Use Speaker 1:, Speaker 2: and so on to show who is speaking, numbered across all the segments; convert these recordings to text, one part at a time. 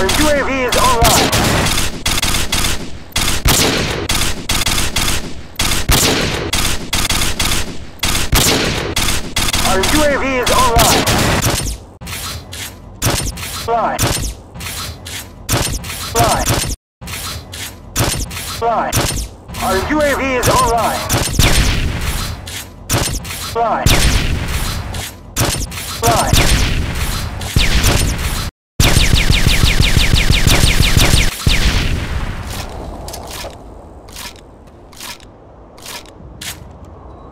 Speaker 1: Our UAV is online. Our UAV is online. Fly. Fly. Fly. Our UAV is online. Fly. Fly.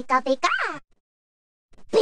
Speaker 2: ピカピカ。ピ